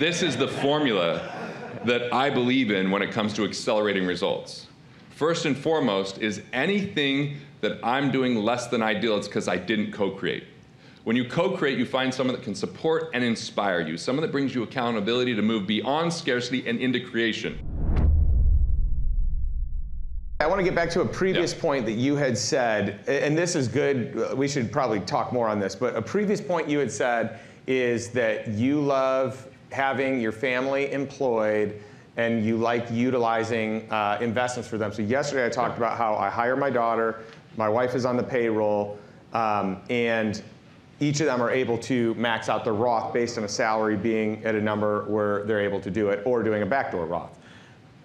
this is the formula that I believe in when it comes to accelerating results. First and foremost is anything that I'm doing less than ideal, it's because I didn't co create. When you co create, you find someone that can support and inspire you, someone that brings you accountability to move beyond scarcity and into creation. I want to get back to a previous yeah. point that you had said, and this is good. We should probably talk more on this, but a previous point you had said is that you love having your family employed and you like utilizing uh, investments for them. So, yesterday I talked about how I hire my daughter, my wife is on the payroll, um, and each of them are able to max out their Roth based on a salary being at a number where they're able to do it or doing a backdoor Roth.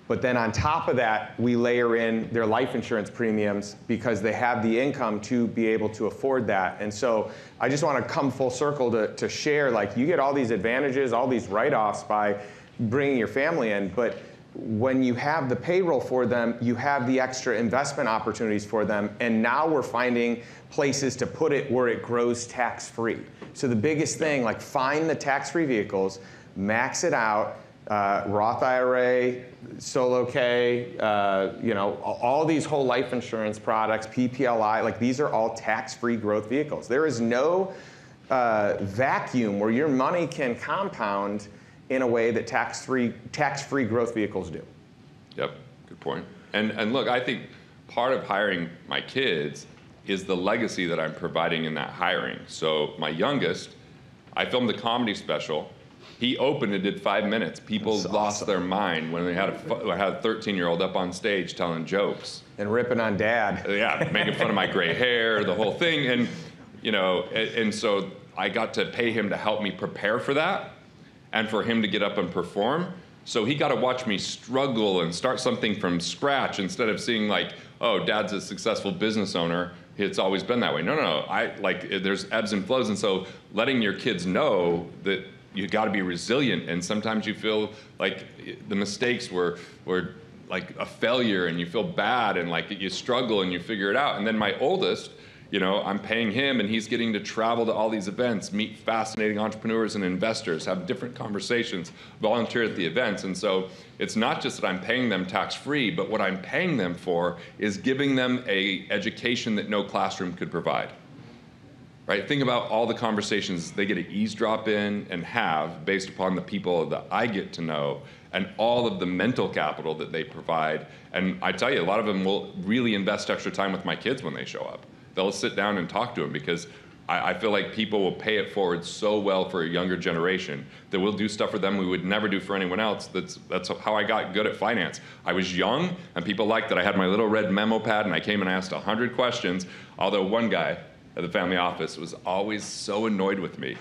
But then on top of that, we layer in their life insurance premiums because they have the income to be able to afford that. And so I just want to come full circle to, to share like you get all these advantages, all these write offs by bringing your family in. But when you have the payroll for them, you have the extra investment opportunities for them. And now we're finding places to put it where it grows tax free. So the biggest thing, like find the tax free vehicles, max it out uh, Roth IRA, Solo K, uh, you know, all these whole life insurance products, PPLI, like these are all tax-free growth vehicles. There is no uh, vacuum where your money can compound in a way that tax-free tax-free growth vehicles do. Yep, good point. And and look, I think part of hiring my kids is the legacy that I'm providing in that hiring. So my youngest, I filmed a comedy special he opened and did five minutes. People That's lost awesome. their mind when they had a, had a 13 year old up on stage telling jokes and ripping on dad. Yeah, making fun of my gray hair, the whole thing, and you know, and, and so I got to pay him to help me prepare for that, and for him to get up and perform. So he got to watch me struggle and start something from scratch instead of seeing like, oh, dad's a successful business owner. It's always been that way. No, no, no. I like there's ebbs and flows, and so letting your kids know that you got to be resilient and sometimes you feel like the mistakes were were like a failure and you feel bad and like you struggle and you figure it out. And then my oldest you know i'm paying him and he's getting to travel to all these events meet fascinating entrepreneurs and investors have different conversations volunteer at the events. And so it's not just that i'm paying them tax free but what i'm paying them for is giving them a education that no classroom could provide right? Think about all the conversations they get to eavesdrop in and have based upon the people that I get to know and all of the mental capital that they provide. And I tell you, a lot of them will really invest extra time with my kids when they show up. They'll sit down and talk to them because I, I feel like people will pay it forward so well for a younger generation that we'll do stuff for them we would never do for anyone else. That's, that's how I got good at finance. I was young, and people liked that I had my little red memo pad and I came and asked 100 questions. Although one guy, at the family office was always so annoyed with me.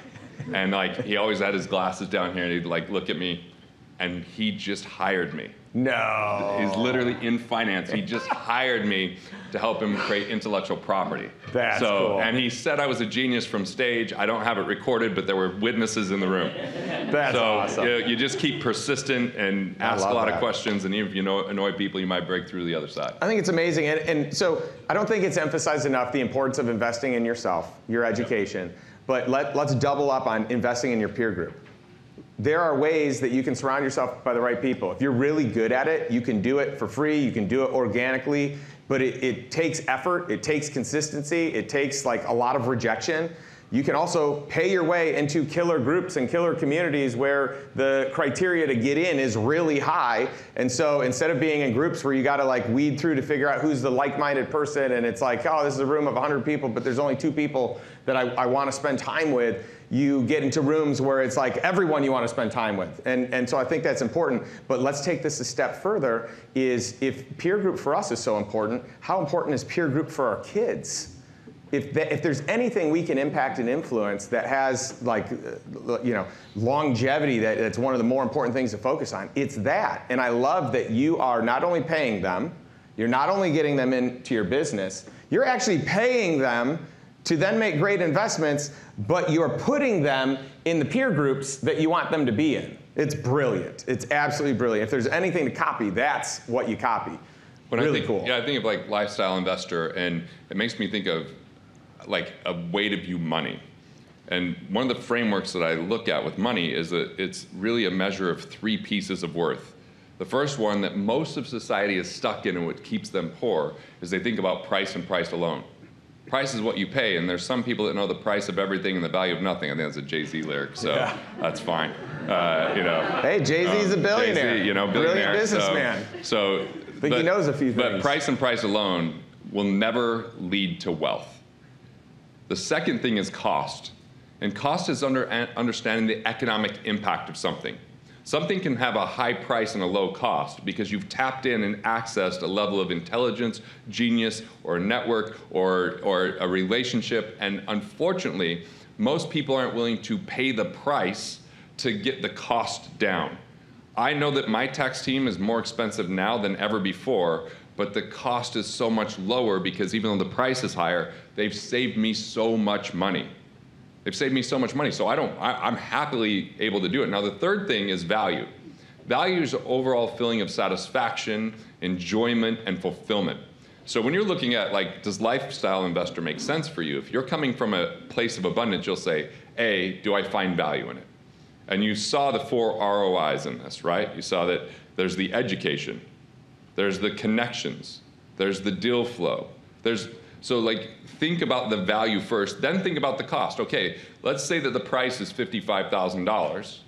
And like he always had his glasses down here and he'd like look at me and he just hired me. No. He's literally in finance. He just hired me to help him create intellectual property. That's so, cool. And he said I was a genius from stage. I don't have it recorded, but there were witnesses in the room. That's so, awesome. You, you just keep persistent and ask a lot that. of questions, and even if you know, annoy people, you might break through the other side. I think it's amazing. And, and so I don't think it's emphasized enough the importance of investing in yourself, your education. Yep. But let, let's double up on investing in your peer group there are ways that you can surround yourself by the right people. If you're really good at it, you can do it for free, you can do it organically, but it, it takes effort, it takes consistency, it takes like a lot of rejection. You can also pay your way into killer groups and killer communities where the criteria to get in is really high. And so instead of being in groups where you got to like weed through to figure out who's the like-minded person and it's like, oh, this is a room of 100 people, but there's only two people that I, I want to spend time with, you get into rooms where it's like everyone you want to spend time with. And, and so I think that's important. But let's take this a step further is if peer group for us is so important, how important is peer group for our kids? If, if there's anything we can impact and influence that has like you know longevity that, that's one of the more important things to focus on it's that and i love that you are not only paying them you're not only getting them into your business you're actually paying them to then make great investments, but you're putting them in the peer groups that you want them to be in. It's brilliant. It's absolutely brilliant. If there's anything to copy, that's what you copy. When really think, cool. Yeah, I think of like lifestyle investor, and it makes me think of like a way to view money. And one of the frameworks that I look at with money is that it's really a measure of three pieces of worth. The first one that most of society is stuck in and what keeps them poor is they think about price and price alone. Price is what you pay, and there's some people that know the price of everything and the value of nothing. I think that's a Jay Z lyric, so yeah. that's fine. Uh, you know. Hey, Jay Z's um, a billionaire. Jay-Z, you know, billionaire. Brilliant businessman. So, so I think but, he knows a few things. But price and price alone will never lead to wealth. The second thing is cost. And cost is under, understanding the economic impact of something. Something can have a high price and a low cost because you've tapped in and accessed a level of intelligence, genius, or network, or, or a relationship. And unfortunately, most people aren't willing to pay the price to get the cost down. I know that my tax team is more expensive now than ever before, but the cost is so much lower because even though the price is higher, they've saved me so much money. They've saved me so much money. So I don't, I, am happily able to do it. Now, the third thing is value. Value is overall feeling of satisfaction, enjoyment, and fulfillment. So when you're looking at like, does lifestyle investor make sense for you? If you're coming from a place of abundance, you'll say, A, do I find value in it? And you saw the four ROIs in this, right? You saw that there's the education, there's the connections, there's the deal flow, there's so like think about the value first, then think about the cost. Okay, let's say that the price is $55,000,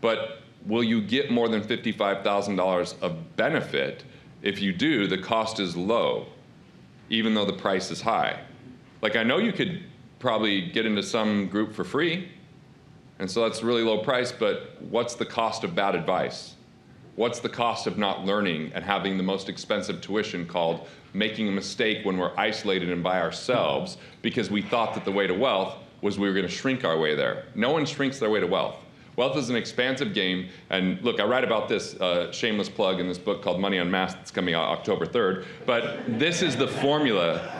but will you get more than $55,000 of benefit? If you do, the cost is low, even though the price is high. Like I know you could probably get into some group for free, and so that's really low price, but what's the cost of bad advice? What's the cost of not learning and having the most expensive tuition called making a mistake when we're isolated and by ourselves because we thought that the way to wealth was we were going to shrink our way there? No one shrinks their way to wealth. Wealth is an expansive game, and look, I write about this uh, shameless plug in this book called Money Unmasked that's coming out October 3rd. But this is the formula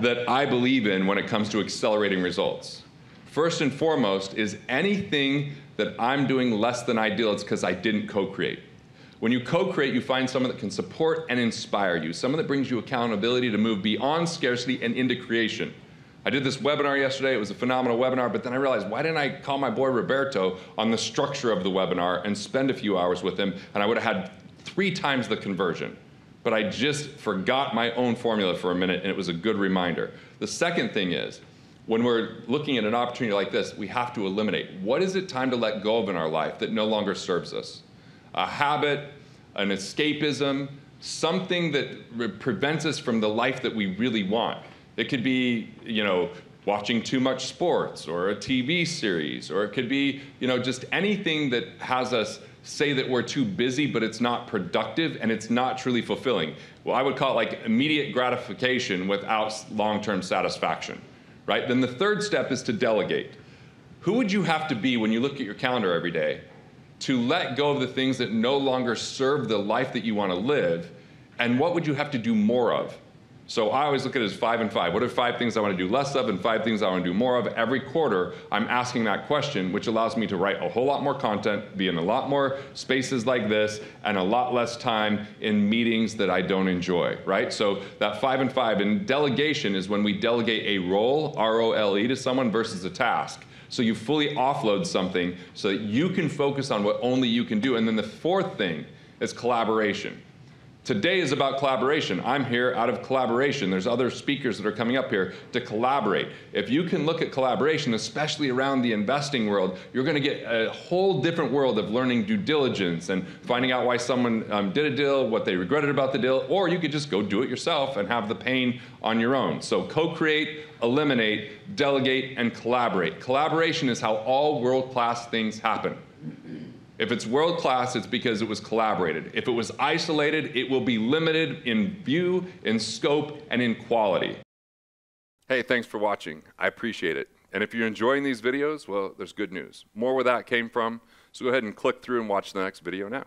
that I believe in when it comes to accelerating results. First and foremost is anything that I'm doing less than ideal, it's because I didn't co create. When you co create, you find someone that can support and inspire you, someone that brings you accountability to move beyond scarcity and into creation. I did this webinar yesterday. It was a phenomenal webinar, but then I realized why didn't I call my boy Roberto on the structure of the webinar and spend a few hours with him, and I would have had three times the conversion. But I just forgot my own formula for a minute, and it was a good reminder. The second thing is, when we're looking at an opportunity like this, we have to eliminate what is it time to let go of in our life that no longer serves us? A habit, an escapism, something that prevents us from the life that we really want. It could be, you know, watching too much sports or a TV series, or it could be, you know, just anything that has us say that we're too busy, but it's not productive and it's not truly fulfilling. Well, I would call it like immediate gratification without long term satisfaction, right? Then the third step is to delegate. Who would you have to be when you look at your calendar every day to let go of the things that no longer serve the life that you want to live, and what would you have to do more of? So I always look at it as five and five. What are five things I want to do less of and five things I want to do more of? Every quarter, I'm asking that question, which allows me to write a whole lot more content, be in a lot more spaces like this, and a lot less time in meetings that I don't enjoy, right? So that five and five. And delegation is when we delegate a role, R O L E, to someone versus a task. So you fully offload something so that you can focus on what only you can do. And then the fourth thing is collaboration. Today is about collaboration. I'm here out of collaboration. There's other speakers that are coming up here to collaborate. If you can look at collaboration, especially around the investing world, you're going to get a whole different world of learning due diligence and finding out why someone um, did a deal, what they regretted about the deal, or you could just go do it yourself and have the pain on your own. So co create, eliminate, delegate, and collaborate. Collaboration is how all world class things happen. If it's world class, it's because it was collaborated. If it was isolated, it will be limited in view, in scope, and in quality. Hey, thanks for watching. I appreciate it. And if you're enjoying these videos, well, there's good news. More where that came from, so go ahead and click through and watch the next video now.